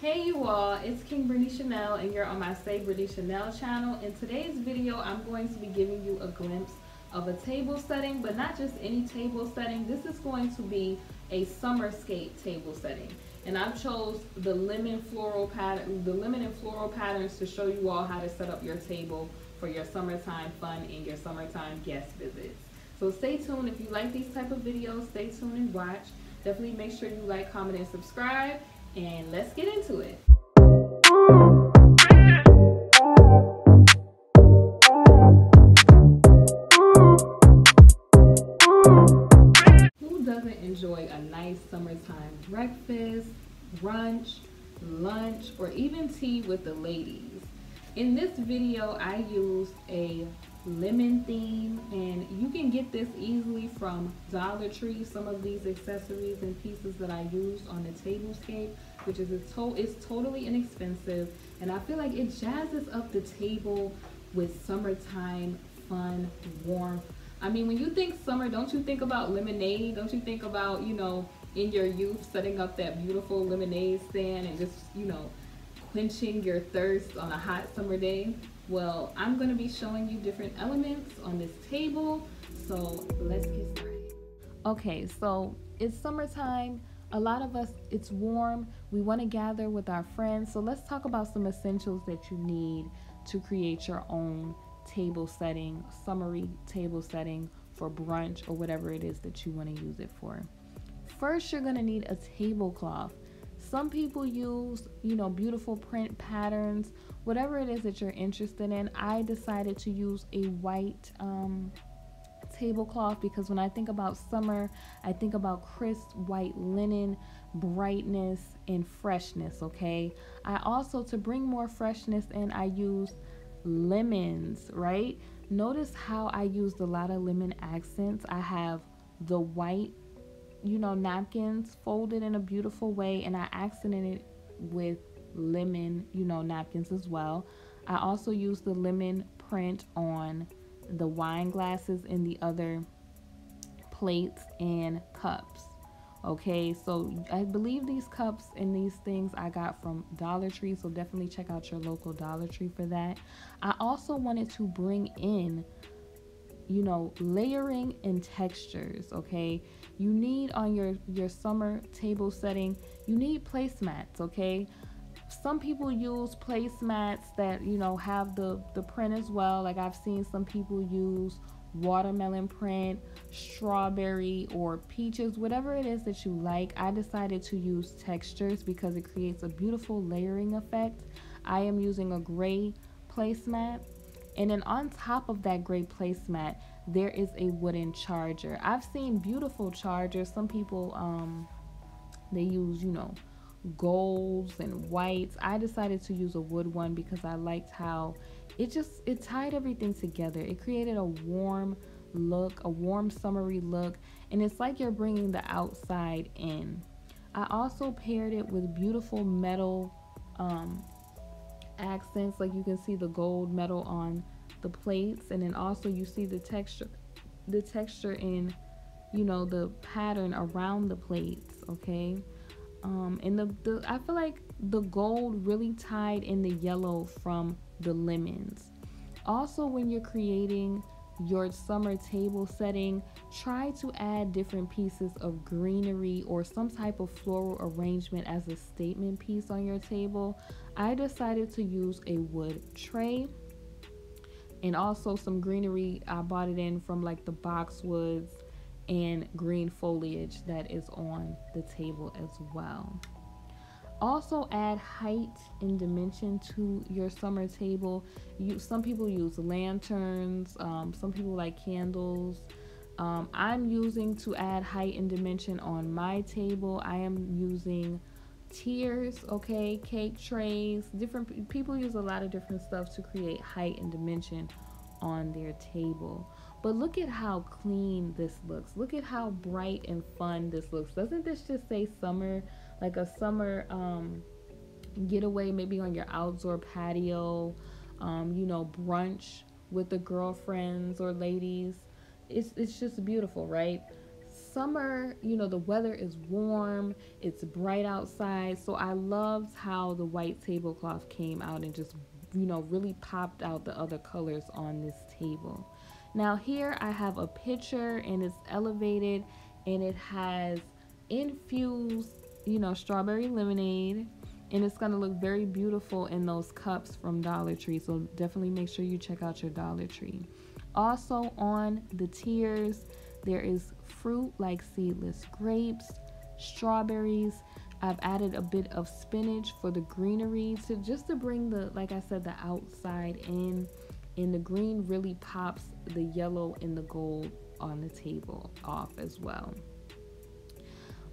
Hey you all, it's King Britney Chanel and you're on my Sae Britney Chanel channel. In today's video, I'm going to be giving you a glimpse of a table setting, but not just any table setting. This is going to be a summerscape table setting. And I've chose the lemon floral pattern, the lemon and floral patterns to show you all how to set up your table for your summertime fun and your summertime guest visits. So stay tuned. If you like these type of videos, stay tuned and watch. Definitely make sure you like, comment, and subscribe and let's get into it. Who doesn't enjoy a nice summertime breakfast, brunch, lunch, or even tea with the ladies? In this video, I used a lemon theme and you can get this easily from Dollar Tree some of these accessories and pieces that I used on the tablescape which is a to it's totally inexpensive and I feel like it jazzes up the table with summertime fun warmth. I mean when you think summer don't you think about lemonade? Don't you think about you know in your youth setting up that beautiful lemonade stand and just you know quenching your thirst on a hot summer day well, I'm going to be showing you different elements on this table. So let's get started. Okay, so it's summertime. A lot of us, it's warm. We want to gather with our friends. So let's talk about some essentials that you need to create your own table setting, summery table setting for brunch or whatever it is that you want to use it for. First, you're going to need a tablecloth. Some people use, you know, beautiful print patterns, whatever it is that you're interested in. I decided to use a white um, tablecloth because when I think about summer, I think about crisp white linen, brightness, and freshness. Okay. I also, to bring more freshness in, I use lemons, right? Notice how I used a lot of lemon accents. I have the white you know, napkins folded in a beautiful way, and I accented it with lemon, you know, napkins as well. I also used the lemon print on the wine glasses and the other plates and cups. Okay, so I believe these cups and these things I got from Dollar Tree, so definitely check out your local Dollar Tree for that. I also wanted to bring in you know layering and textures okay you need on your your summer table setting you need placemats okay? Some people use placemats that you know have the the print as well. Like i've seen some people use watermelon print strawberry or peaches whatever it is that you like. I decided to use textures because it creates a beautiful layering effect. I am using a gray placemat. And then on top of that gray placemat, there is a wooden charger. I've seen beautiful chargers. Some people um they use, you know, golds and whites. I decided to use a wood one because I liked how it just it tied everything together. It created a warm look, a warm summery look, and it's like you're bringing the outside in. I also paired it with beautiful metal um, accents like you can see the gold metal on the plates and then also you see the texture the texture in you know the pattern around the plates okay? Um and the, the i feel like the gold really tied in the yellow from the lemons. Also when you're creating your summer table setting, try to add different pieces of greenery or some type of floral arrangement as a statement piece on your table. I decided to use a wood tray and also some greenery. I bought it in from like the boxwoods and green foliage that is on the table as well. Also add height and dimension to your summer table. You some people use lanterns, um, some people like candles. Um, I'm using to add height and dimension on my table. I am using tiers, okay, cake trays. Different people use a lot of different stuff to create height and dimension on their table. But look at how clean this looks. Look at how bright and fun this looks. Doesn't this just say summer? Like a summer um, getaway, maybe on your outdoor patio, um, you know, brunch with the girlfriends or ladies. It's, it's just beautiful, right? Summer, you know, the weather is warm, it's bright outside. So I loved how the white tablecloth came out and just, you know, really popped out the other colors on this table. Now, here I have a pitcher and it's elevated and it has infused, you know, strawberry lemonade. And it's going to look very beautiful in those cups from Dollar Tree. So definitely make sure you check out your Dollar Tree. Also, on the tiers, there is fruit like seedless grapes, strawberries. I've added a bit of spinach for the greenery to just to bring the, like I said, the outside in. And the green really pops the yellow and the gold on the table off as well.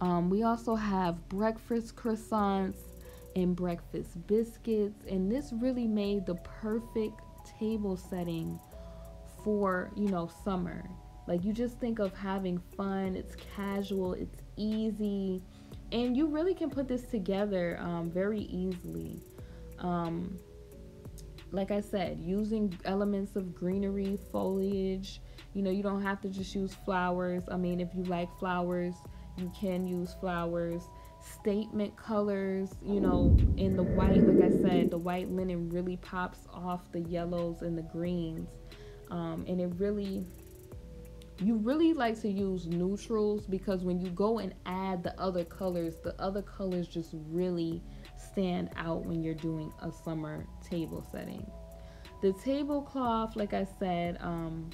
Um, we also have breakfast croissants and breakfast biscuits, and this really made the perfect table setting for you know summer. Like you just think of having fun, it's casual, it's easy, and you really can put this together um, very easily. Um, like I said, using elements of greenery, foliage. You know, you don't have to just use flowers. I mean, if you like flowers, you can use flowers. Statement colors, you know, in the white, like I said, the white linen really pops off the yellows and the greens. Um, and it really you really like to use neutrals because when you go and add the other colors, the other colors just really stand out when you're doing a summer table setting. The tablecloth, like I said, um,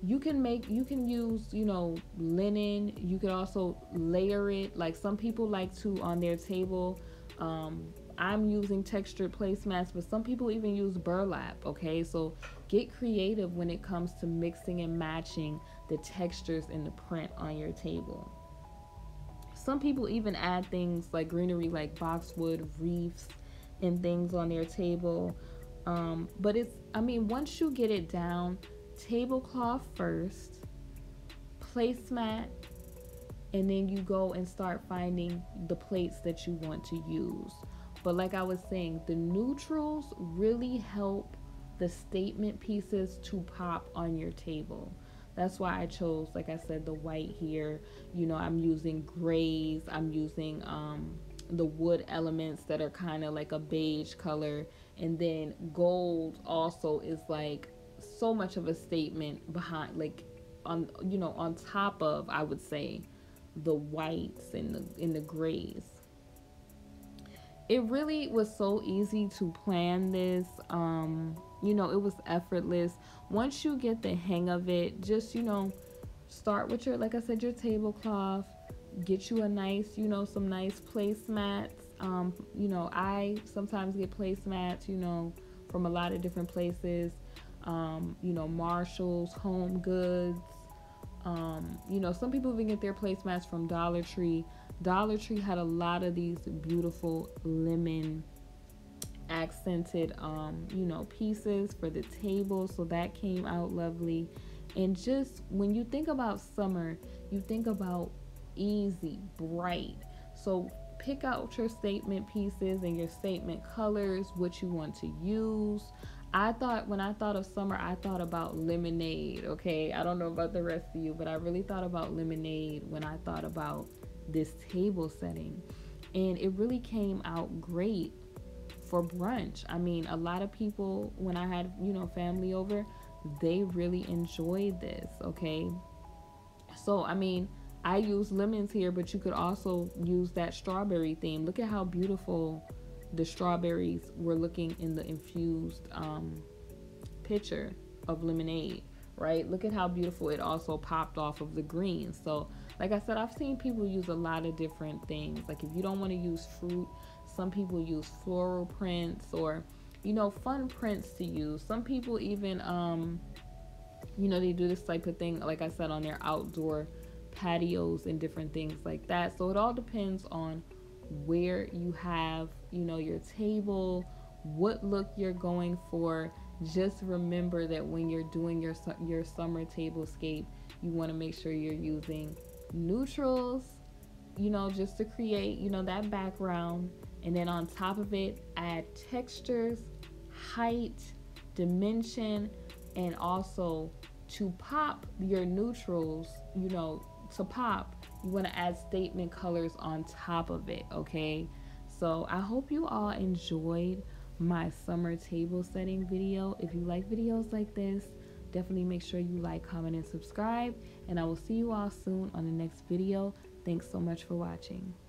you can make you can use you know linen. You can also layer it. Like some people like to on their table um, i'm using textured placemats but some people even use burlap okay? So get creative when it comes to mixing and matching the textures in the print on your table. Some people even add things like greenery, like boxwood, reefs, and things on their table. Um, but it's, I mean, once you get it down, tablecloth first, placemat, and then you go and start finding the plates that you want to use. But like I was saying, the neutrals really help the statement pieces to pop on your table. That's why I chose, like I said, the white here. You know, I'm using grays, I'm using um, the wood elements that are kind of like a beige color. And then gold also is like so much of a statement behind, like, on, you know, on top of, I would say, the whites and the, and the grays it really was so easy to plan this um you know it was effortless. Once you get the hang of it just you know start with your like i said your tablecloth get you a nice you know some nice placemats. Um you know i sometimes get placemats you know from a lot of different places. Um you know marshalls home goods. Um you know some people even get their placemats from dollar tree. Dollar tree had a lot of these beautiful lemon accented um you know pieces for the table so that came out lovely and just when you think about summer you think about easy bright so pick out your statement pieces and your statement colors what you want to use I thought when I thought of summer, I thought about lemonade. Okay, I don't know about the rest of you, but I really thought about lemonade when I thought about this table setting. And it really came out great for brunch. I mean, a lot of people, when I had, you know, family over, they really enjoyed this, okay? So, I mean, I use lemons here, but you could also use that strawberry theme. Look at how beautiful the strawberries were looking in the infused um, pitcher of lemonade, right? Look at how beautiful it also popped off of the green. So, like I said, I've seen people use a lot of different things. Like, if you don't want to use fruit, some people use floral prints or, you know, fun prints to use. Some people even, um, you know, they do this type of thing, like I said, on their outdoor patios and different things like that. So it all depends on where you have, you know, your table, what look you're going for. Just remember that when you're doing your your summer tablescape, you want to make sure you're using neutrals, you know, just to create, you know, that background and then on top of it, add textures, height, dimension, and also to pop your neutrals, you know, to pop, you want to add statement colors on top of it, okay? So I hope you all enjoyed my summer table setting video. If you like videos like this, definitely make sure you like, comment, and subscribe. And I will see you all soon on the next video. Thanks so much for watching.